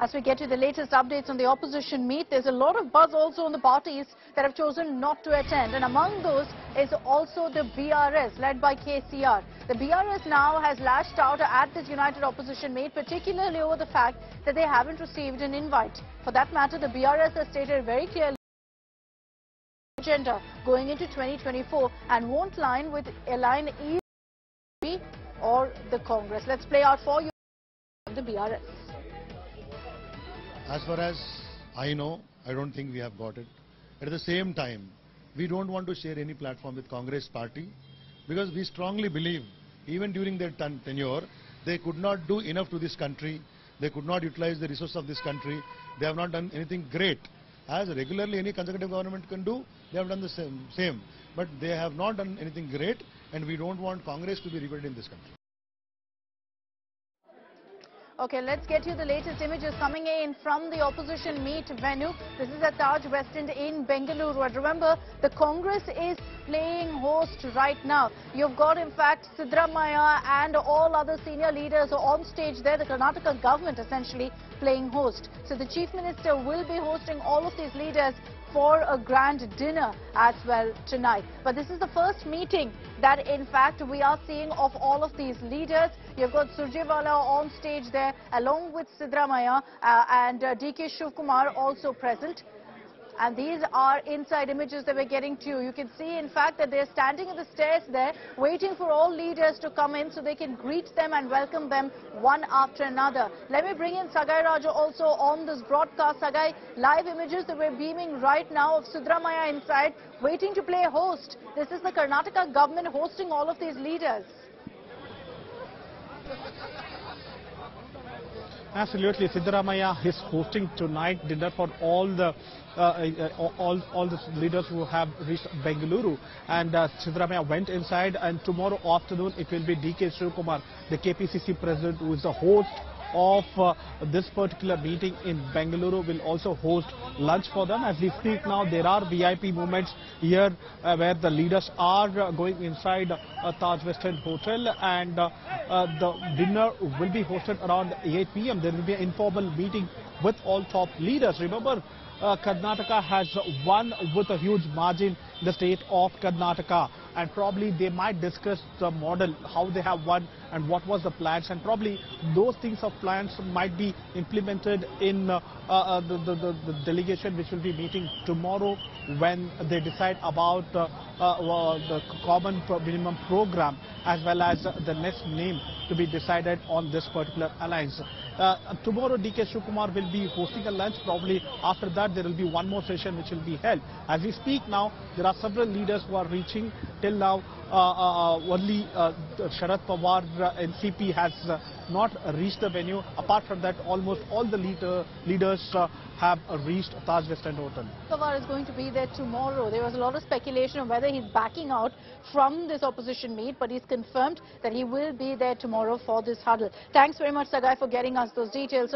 As we get to the latest updates on the opposition meet, there's a lot of buzz also on the parties that have chosen not to attend. And among those is also the BRS, led by KCR. The BRS now has lashed out at this united opposition meet, particularly over the fact that they haven't received an invite. For that matter, the BRS has stated very clearly agenda going into 2024 and won't line with align either or the Congress. Let's play out for you the BRS. As far as I know, I don't think we have got it. At the same time, we don't want to share any platform with Congress party because we strongly believe even during their ten tenure, they could not do enough to this country. They could not utilize the resources of this country. They have not done anything great. As regularly any consecutive government can do, they have done the same. same. But they have not done anything great and we don't want Congress to be repeated in this country. Okay, let's get you the latest images coming in from the opposition meet venue. This is at Taj West End in Bengaluru. And remember, the Congress is playing host right now. You've got, in fact, Siddaramaiah and all other senior leaders on stage there. The Karnataka government essentially playing host. So the Chief Minister will be hosting all of these leaders for a grand dinner as well tonight. But this is the first meeting that in fact we are seeing of all of these leaders. You've got Surjewala on stage there along with Siddaramaiah uh, and uh, DK Shivkumar also present. And these are inside images that we're getting to you. You can see, in fact, that they're standing at the stairs there, waiting for all leaders to come in so they can greet them and welcome them one after another. Let me bring in Sagai Raja also on this broadcast. Sagai, live images that we're beaming right now of Siddaramaiah inside, waiting to play host. This is the Karnataka government hosting all of these leaders. Absolutely, Siddaramaiah is hosting tonight dinner for all the uh, uh, all all the leaders who have reached Bengaluru. And uh, Siddaramaiah went inside, and tomorrow afternoon it will be DK Shivkumar, the KPCC president, who is the host of uh, this particular meeting in Bengaluru will also host lunch for them. As we speak now, there are VIP moments here uh, where the leaders are uh, going inside uh, Taj West End Hotel and uh, uh, the dinner will be hosted around 8 p.m. There will be an informal meeting with all top leaders. Remember, uh, Karnataka has won with a huge margin the state of Karnataka and probably they might discuss the model, how they have won and what was the plans and probably those things of plans might be implemented in uh, uh, the, the, the, the, delegation which will be meeting tomorrow when they decide about uh, uh the common minimum program as well as the next name to be decided on this particular alliance. Uh, tomorrow DK Shivkumar will be hosting a lunch. Probably after that there will be one more session which will be held. As we speak now, there are several leaders who are reaching. Till now, uh, uh, uh only uh, Sharad Pawar uh, NCP has not reached the venue. Apart from that, almost all the leader, leaders uh, have reached Taj West End Hotel. Pawar is going to be there tomorrow. There was a lot of speculation on whether he's backing out from this opposition meet, but he's confirmed that he will be there tomorrow for this huddle. Thanks very much, Sagai, for getting us those details.